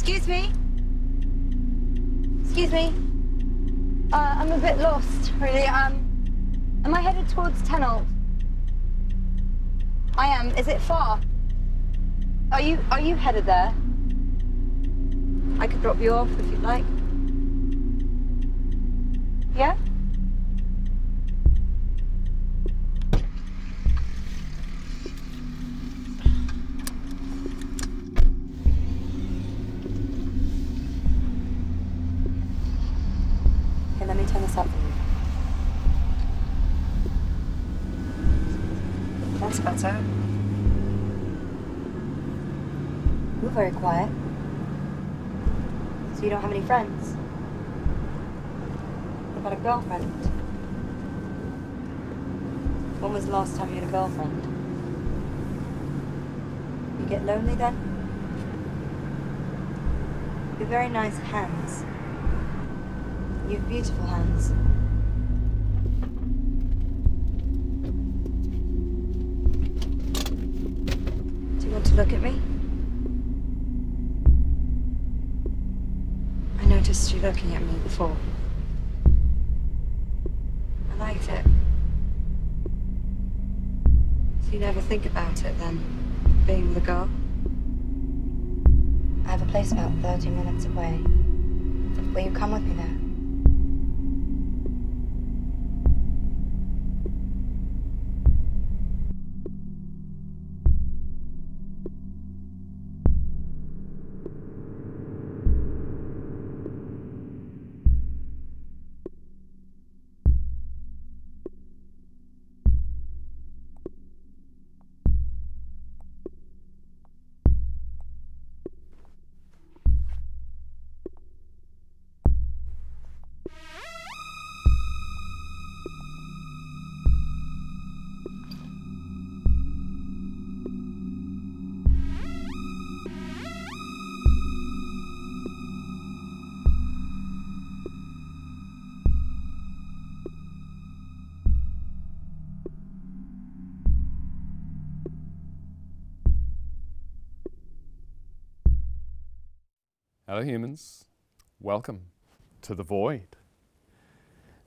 Excuse me? Excuse me? Uh, I'm a bit lost, really. Um, am I headed towards Tenold? I am. Is it far? Are you are you headed there? I could drop you off if you'd like. Yeah? Okay, let me turn this up for you. You're very quiet. So you don't have any friends? What about a girlfriend? When was the last time you had a girlfriend? You get lonely then? You have very nice hands. You have beautiful hands. Do you want to look at me? I noticed you looking at me before. I liked it. You never think about it then, being a girl? I have a place about 30 minutes away. Will you come with me there? Hello, humans. Welcome to the void.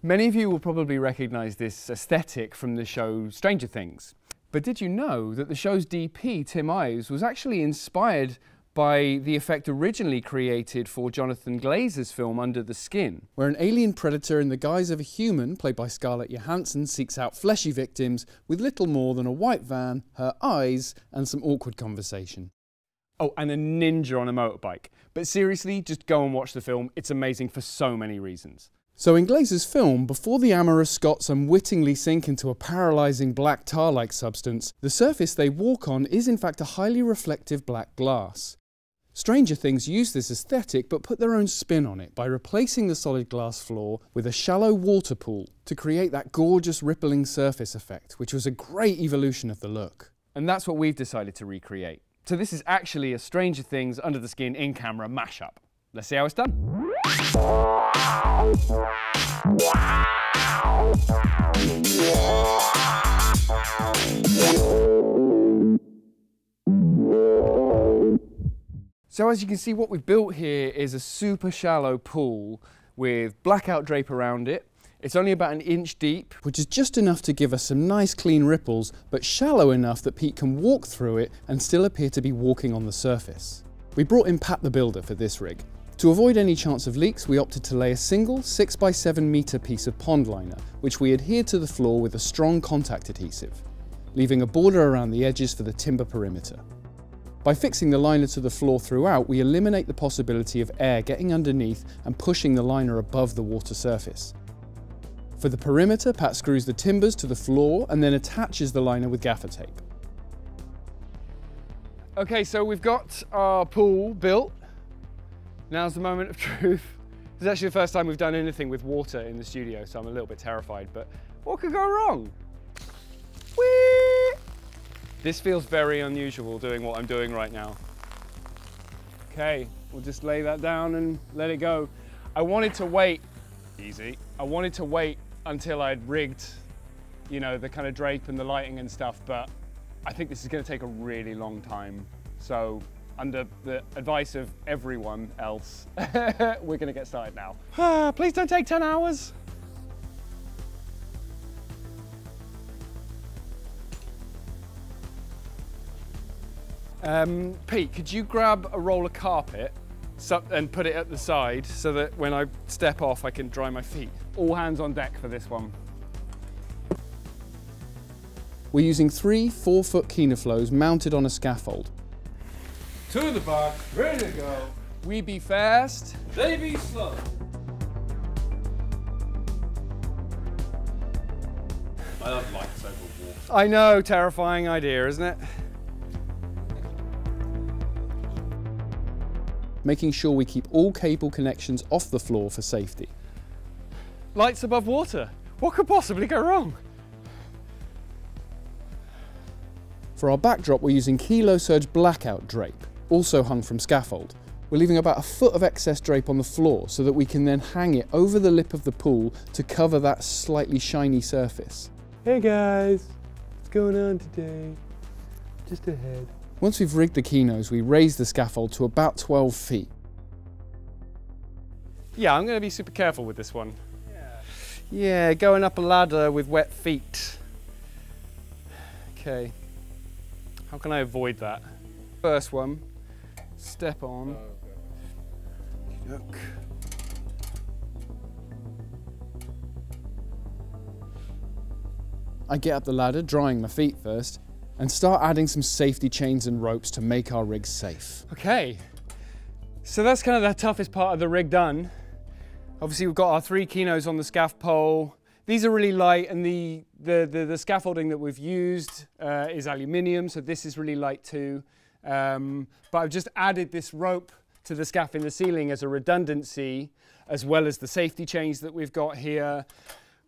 Many of you will probably recognize this aesthetic from the show Stranger Things. But did you know that the show's DP, Tim Ives, was actually inspired by the effect originally created for Jonathan Glazer's film Under the Skin, where an alien predator in the guise of a human, played by Scarlett Johansson, seeks out fleshy victims with little more than a white van, her eyes, and some awkward conversation. Oh, and a ninja on a motorbike. But seriously, just go and watch the film. It's amazing for so many reasons. So, in Glazer's film, before the amorous Scots unwittingly sink into a paralysing black tar like substance, the surface they walk on is in fact a highly reflective black glass. Stranger Things use this aesthetic but put their own spin on it by replacing the solid glass floor with a shallow water pool to create that gorgeous rippling surface effect, which was a great evolution of the look. And that's what we've decided to recreate. So this is actually a Stranger Things Under the Skin in-camera mashup. Let's see how it's done. So as you can see, what we've built here is a super shallow pool with blackout drape around it. It's only about an inch deep, which is just enough to give us some nice clean ripples, but shallow enough that Pete can walk through it and still appear to be walking on the surface. We brought in Pat the Builder for this rig. To avoid any chance of leaks, we opted to lay a single 6x7 metre piece of pond liner, which we adhered to the floor with a strong contact adhesive, leaving a border around the edges for the timber perimeter. By fixing the liner to the floor throughout, we eliminate the possibility of air getting underneath and pushing the liner above the water surface. For the perimeter, Pat screws the timbers to the floor and then attaches the liner with gaffer tape. Okay, so we've got our pool built. Now's the moment of truth. This is actually the first time we've done anything with water in the studio, so I'm a little bit terrified, but what could go wrong? Whee! This feels very unusual doing what I'm doing right now. Okay, we'll just lay that down and let it go. I wanted to wait, easy, I wanted to wait until I'd rigged, you know, the kind of drape and the lighting and stuff, but I think this is gonna take a really long time. So under the advice of everyone else, we're going to get started now. Ah, please don't take 10 hours. Um, Pete, could you grab a roll of carpet and put it at the side so that when I step off, I can dry my feet? All hands on deck for this one. We're using three four foot Kino Flos mounted on a scaffold. To the bar, ready to go. We be fast. They be slow. I love lights over water. I know, terrifying idea, isn't it? Making sure we keep all cable connections off the floor for safety. Lights above water. What could possibly go wrong? For our backdrop, we're using Kilo Surge Blackout drape, also hung from scaffold. We're leaving about a foot of excess drape on the floor so that we can then hang it over the lip of the pool to cover that slightly shiny surface. Hey guys, what's going on today? Just ahead. Once we've rigged the Kinos, we raise the scaffold to about 12 feet. Yeah, I'm going to be super careful with this one. Yeah. Yeah, going up a ladder with wet feet. Okay. How can I avoid that? First one, step on. Oh, okay. Look. I get up the ladder, drying my feet first, and start adding some safety chains and ropes to make our rig safe. Okay, so that's kind of the toughest part of the rig done. Obviously we've got our three kinos on the scaff pole. These are really light and the, the, the, the scaffolding that we've used uh, is aluminium, so this is really light too. Um, but I've just added this rope to the scaff in the ceiling as a redundancy, as well as the safety chains that we've got here.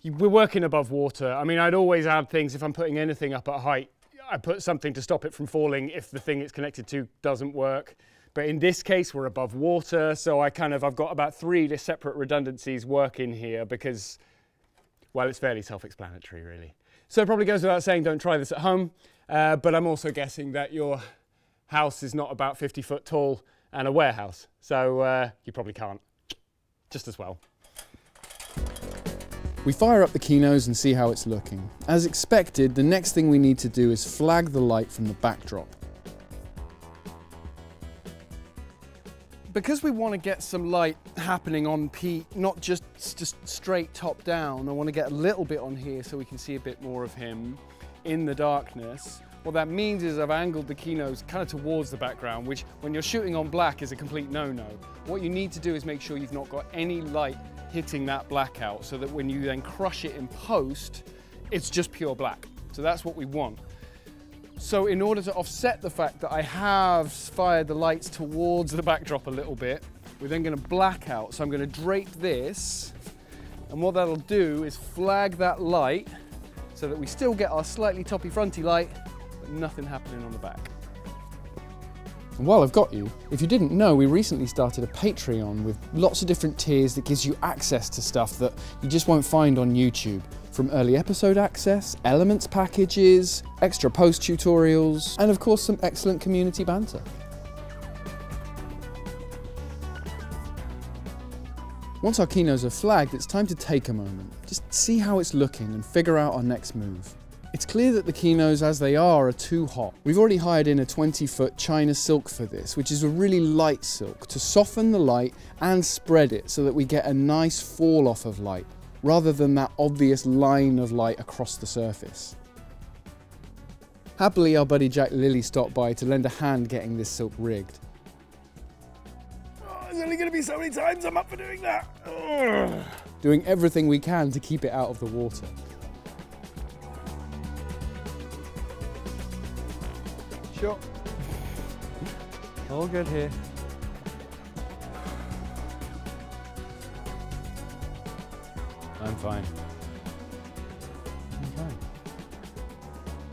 We're working above water. I mean, I'd always add things if I'm putting anything up at height I put something to stop it from falling if the thing it's connected to doesn't work. But in this case, we're above water, so I kind of, I've got about three separate redundancies working here because, well, it's fairly self-explanatory, really. So it probably goes without saying, don't try this at home, uh, but I'm also guessing that your house is not about 50 foot tall and a warehouse, so uh, you probably can't, just as well. We fire up the Kinos and see how it's looking. As expected, the next thing we need to do is flag the light from the backdrop. Because we want to get some light happening on Pete, not just, just straight top down, I want to get a little bit on here so we can see a bit more of him in the darkness. What that means is I've angled the Kinos kind of towards the background, which when you're shooting on black is a complete no-no. What you need to do is make sure you've not got any light hitting that blackout so that when you then crush it in post, it's just pure black. So that's what we want. So in order to offset the fact that I have fired the lights towards the backdrop a little bit, we're then gonna black out. So I'm gonna drape this, and what that'll do is flag that light so that we still get our slightly toppy fronty light, but nothing happening on the back. And while I've got you, if you didn't know, we recently started a Patreon with lots of different tiers that gives you access to stuff that you just won't find on YouTube. From early episode access, elements packages, extra post tutorials, and of course some excellent community banter. Once our Kinos are flagged, it's time to take a moment. Just see how it's looking and figure out our next move. It's clear that the Kinos as they are are too hot. We've already hired in a 20 foot China silk for this, which is a really light silk to soften the light and spread it so that we get a nice fall off of light, rather than that obvious line of light across the surface. Happily, our buddy Jack Lilly stopped by to lend a hand getting this silk rigged. Oh, there's only going to be so many times I'm up for doing that. Ugh. Doing everything we can to keep it out of the water. Sure. All good here. I'm fine. I'm fine.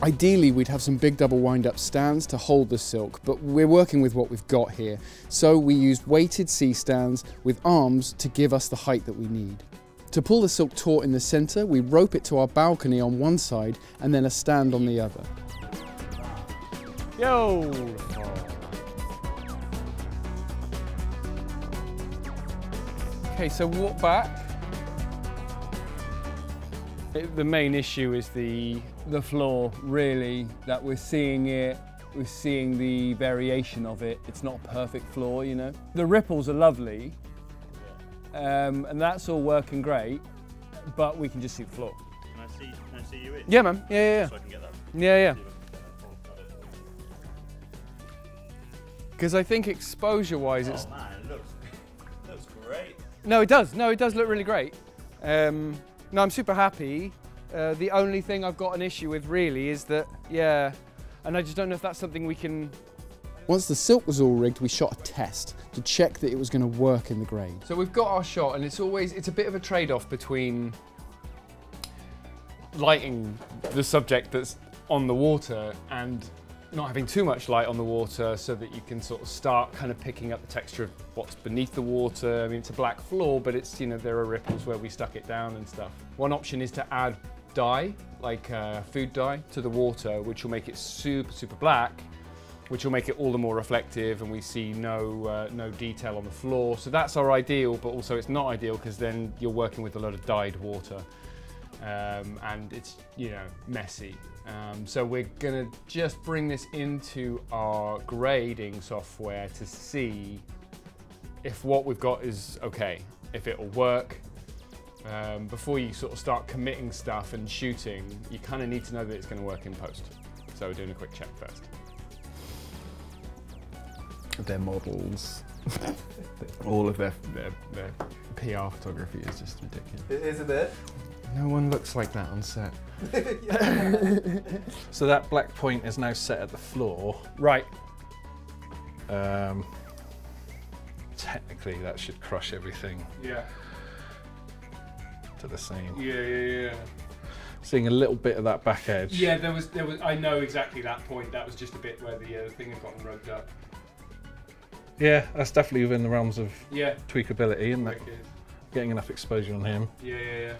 Ideally, we'd have some big double wind-up stands to hold the silk, but we're working with what we've got here. So we used weighted C-stands with arms to give us the height that we need. To pull the silk taut in the center, we rope it to our balcony on one side and then a stand on the other. Okay, so walk back. It, the main issue is the, the floor, really, that we're seeing it, we're seeing the variation of it. It's not a perfect floor, you know. The ripples are lovely, um, and that's all working great, but we can just see the floor. Can I see, can I see you in? Yeah, man. Yeah, yeah, yeah. So I can get that. Yeah, yeah. Because I think exposure-wise, it's Oh man, it looks, looks great. No, it does. No, it does look really great. Um, no, I'm super happy. Uh, the only thing I've got an issue with really is that, yeah, and I just don't know if that's something we can. Once the silk was all rigged, we shot a test to check that it was going to work in the grade. So we've got our shot, and it's always it's a bit of a trade-off between lighting the subject that's on the water and not having too much light on the water so that you can sort of start kind of picking up the texture of what's beneath the water. I mean, it's a black floor, but it's, you know, there are ripples where we stuck it down and stuff. One option is to add dye, like uh, food dye, to the water, which will make it super, super black, which will make it all the more reflective and we see no, uh, no detail on the floor. So that's our ideal, but also it's not ideal because then you're working with a lot of dyed water um, and it's you know messy. Um, so we're gonna just bring this into our grading software to see if what we've got is okay, if it'll work. Um, before you sort of start committing stuff and shooting, you kind of need to know that it's going to work in post. So we're doing a quick check first. Their models, all of their, their, their PR photography is just ridiculous. It is a bit. No one looks like that on set. So that black point is now set at the floor. Right. Um, technically, that should crush everything Yeah. to the same. Yeah, yeah, yeah. Seeing a little bit of that back edge. Yeah, there was, there was. I know exactly that point. That was just a bit where the uh, thing had gotten rubbed up. Yeah, that's definitely within the realms of Yeah. tweakability, and that Wicked. getting enough exposure on him. Yeah, yeah, yeah.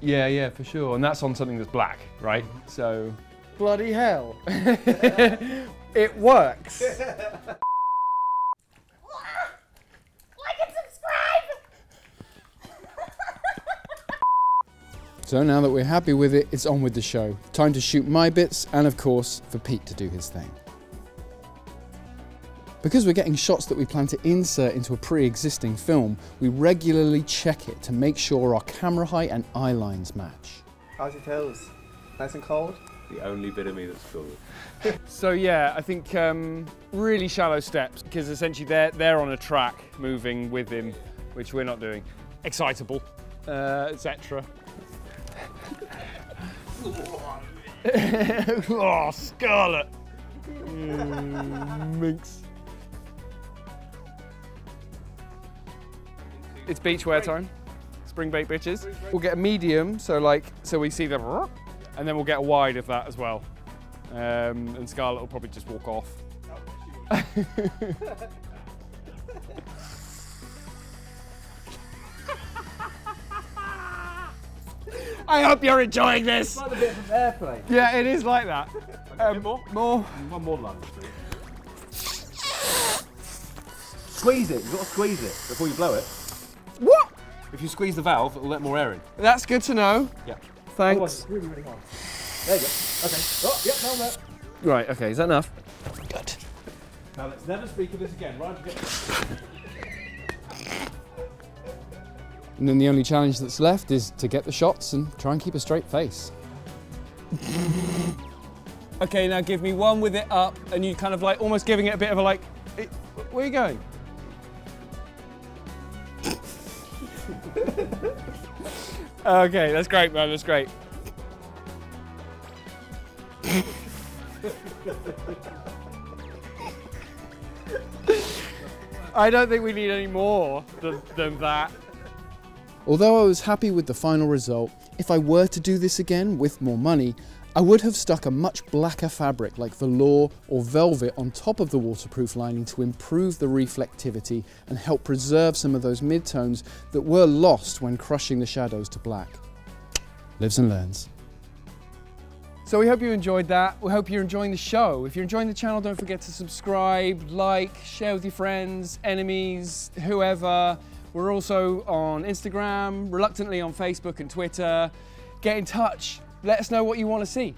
Yeah, yeah, for sure. And that's on something that's black, right? Mm-hmm. So. Bloody hell. it works. Like and subscribe! So now that we're happy with it, it's on with the show. Time to shoot my bits and, of course, for Pete to do his thing. Because we're getting shots that we plan to insert into a pre existing film, we regularly check it to make sure our camera height and eye lines match. How's your toes? Nice and cold? The only bit of me that's cool. So yeah, I think um, really shallow steps because essentially they're they're on a track moving with him, which we're not doing. Excitable, uh, etc. oh, Scarlett. Mm, minx. It's beachwear time. Spring bait bitches. We'll get a medium, so like, so we see the, and then we'll get a wide of that as well. Um, and Scarlett will probably just walk off. I hope you're enjoying this. Like a bit of airplane. Yeah, it is like that. Um, more? More. One more lunge, please. Squeeze it. You've got to squeeze it before you blow it. What? If you squeeze the valve, it'll let more air in. That's good to know. Yeah. Thanks. really, really hard. There you go. Okay. Oh, yep, no, no. Right, okay, is that enough? Now let's never speak of this again. Right? Get... And then the only challenge that's left is to get the shots and try and keep a straight face. Okay, now give me one with it up, and you kind of like almost giving it a bit of a like, "Eh, where are you going? Okay, that's great, man. That's great. I don't think we need any more than, than that. Although I was happy with the final result, if I were to do this again with more money, I would have stuck a much blacker fabric like velour or velvet on top of the waterproof lining to improve the reflectivity and help preserve some of those midtones that were lost when crushing the shadows to black. Lives and learns. So we hope you enjoyed that. We hope you're enjoying the show. If you're enjoying the channel, don't forget to subscribe, like, share with your friends, enemies, whoever. We're also on Instagram, reluctantly on Facebook and Twitter. Get in touch. Let us know what you want to see.